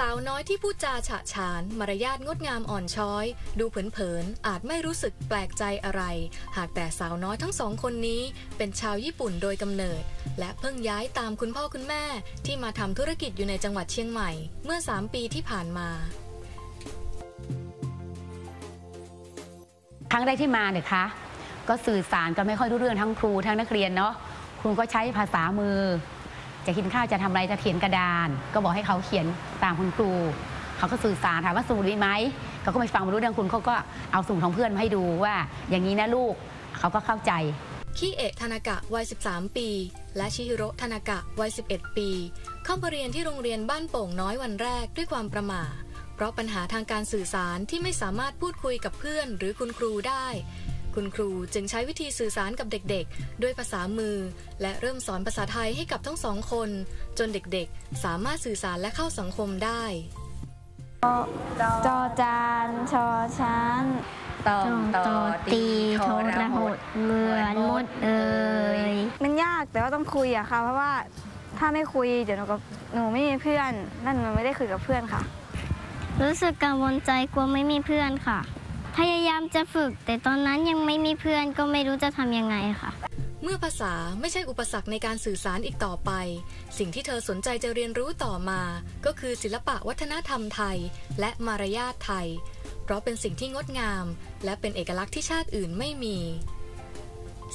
สาวน้อยที่พูดจาฉะฉาน มารยาทงดงามอ่อนช้อย ดูเผินๆอาจไม่รู้สึกแปลกใจอะไร หากแต่สาวน้อยทั้งสองคนนี้ เป็นชาวญี่ปุ่นโดยกำเนิด และเพิ่งย้ายตามคุณพ่อคุณแม่ ที่มาทำธุรกิจอยู่ในจังหวัดเชียงใหม่ เมื่อ 3 ปีที่ผ่านมาครั้งแรกที่มาเนี่ยคะก็สื่อสารกันไม่ค่อยรู้เรื่องทั้งครูทั้งนักเรียนเนาะครูก็ใช้ภาษามือ จะกินข้าวจะทำอะไรจะเขียนกระดาน ก็บอกให้เขาเขียนตามคุณครู เขาก็สื่อสารถามว่าสูตรดีไหมเขาก็ไม่ฟังไม่รู้เรื่องคุณเขาก็เอาสูตรของเพื่อนมาให้ดูว่า อย่างนี้นะลูกเขาก็เข้าใจคิเอะทานากะวัย 13 ปี และชิฮิโร่ทานากะวัย 11 ปี เข้ามาเรียนที่โรงเรียนบ้านโป่งน้อยวันแรกด้วยความประหม่าเพราะปัญหาทางการสื่อสารที่ไม่สามารถพูดคุยกับเพื่อนหรือคุณครูได้ คุณครูจึงใช้วิธีสื่อสารกับเด็กๆ ด้วยภาษามือ และเริ่มสอนภาษาไทยให้กับทั้งสองคน จนเด็กๆ สามารถสื่อสารและเข้าสังคมได้จอจานชอช้างต่อต่อตีโทรหดเหมือนมดเอ่ยมันยากแต่ว่าต้องคุยอะค่ะ เพราะว่าถ้าไม่คุยเดี๋ยวหนูกับหนูไม่มีเพื่อน นั่นหนูไม่ได้คุยกับเพื่อนค่ะ รู้สึกกังวลใจกลัวไม่มีเพื่อนค่ะ พยายามจะฝึก แต่ตอนนั้นยังไม่มีเพื่อนก็ไม่รู้จะทำยังไงค่ะ เมื่อภาษาไม่ใช่อุปสรรคในการสื่อสารอีกต่อไป สิ่งที่เธอสนใจจะเรียนรู้ต่อมา ก็คือศิลปะวัฒนธรรมไทย และมารยาทไทย เพราะเป็นสิ่งที่งดงาม และเป็นเอกลักษณ์ที่ชาติอื่นไม่มี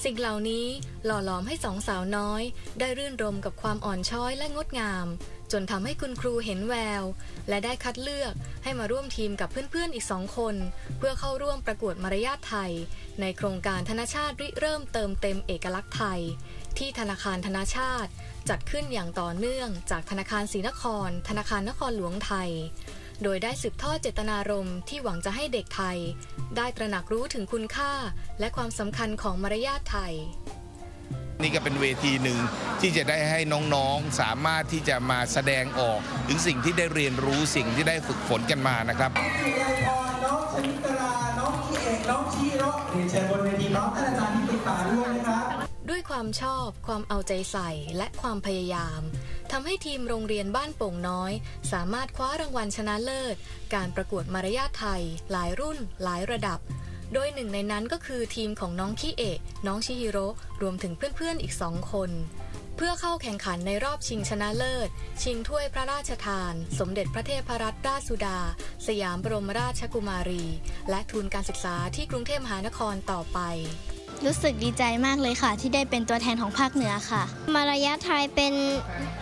สิ่งเหล่านี้หล่อหลอมให้สองสาวน้อย ได้รื่นรมกับความอ่อนช้อยและงดงาม จนทำให้คุณครูเห็นแวว และได้คัดเลือกให้มาร่วมทีมกับเพื่อนๆอีกสองคน เพื่อเข้าร่วมประกวดมารยาทไทย ในโครงการธนชาติริเริ่มเติมเต็มเอกลักษณ์ไทย ที่ธนาคารธนาชาติ จัดขึ้นอย่างต่อเนื่องจากธนาคารศรีนคร ธนาคารนครหลวงไทย โดยได้สืบทอดเจตนารมณ์ที่หวังจะให้เด็กไทย ได้ตระหนักรู้ถึงคุณค่า และความสำคัญของมารยาทไทย นี่ก็เป็นเวทีหนึ่งที่จะได้ให้น้องๆ สามารถที่จะมาแสดงออก ถึงสิ่งที่ได้เรียนรู้สิ่งที่ได้ฝึกฝนกันมานะครับพี่ไอพรน้องชนิตราน้องพี่เอกน้องชีโร่เรียนเชิญบนเวทีพร้อมท่านอาจารย์ที่ปรึกษาด้วยนะครับด้วยความชอบความเอาใจใส่และความพยายาม ทำให้ทีมโรงเรียนบ้านโป่งน้อย สามารถคว้ารางวัลชนะเลิศ การประกวดมารยาทไทย หลายรุ่น หลายระดับ โดยหนึ่งในนั้นก็คือทีมของน้องคิเอะน้องชิฮิโร่รวมถึงเพื่อนๆอีกสองคน เพื่อเข้าแข่งขันในรอบชิงชนะเลิศ ชิงถ้วยพระราชทาน สมเด็จพระเทพรัตนราชสุดา สยามบรมราชกุมารี และทุนการศึกษาที่กรุงเทพมหานครต่อไป รู้สึกดีใจมากเลยค่ะ ที่ได้เป็นตัวแทนของภาคเหนือค่ะ มารยาทไทยเป็น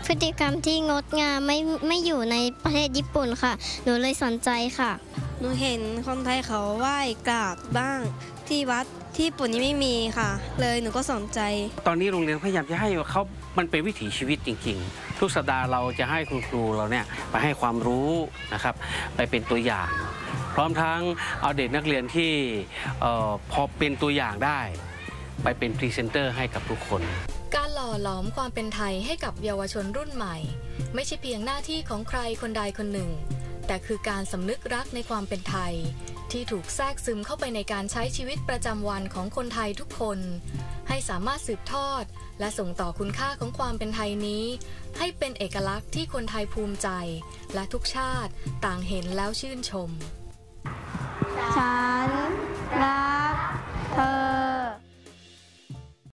พฤติกรรมที่งดงามไม่ไม่อยู่ในประเทศญี่ปุ่นค่ะ หนูเลยสนใจค่ะ หนูเห็นคนไทยเขาไหว้กราบบ้าง ที่วัดที่ญี่ปุ่นนี้ไม่มีค่ะ เลยหนูก็สนใจ ตอนนี้โรงเรียนพยายามจะให้เขามันเป็นวิถีชีวิตจริง ๆ ทุกสัปดาห์เราจะให้คุณครูเราเนี่ยไปให้ความรู้นะครับ ไปเป็นตัวอย่างพร้อมทั้งเอาเด็กนักเรียนที่เออพอเป็นตัวอย่างได้ ไปเป็นพรีเซนเตอร์ให้กับทุกคน การหล่อหลอมความเป็นไทยให้กับเยาวชนรุ่นใหม่ ไม่ใช่เพียงหน้าที่ของใครคนใดคนหนึ่ง แต่คือการสำนึกรักในความเป็นไทย ที่ถูกแทรกซึมเข้าไปในการใช้ชีวิตประจำวันของคนไทยทุกคน ให้สามารถสืบทอด และส่งต่อคุณค่าของความเป็นไทยนี้ ให้เป็นเอกลักษณ์ที่คนไทยภูมิใจ และทุกชาติต่างเห็นแล้วชื่นชมช้า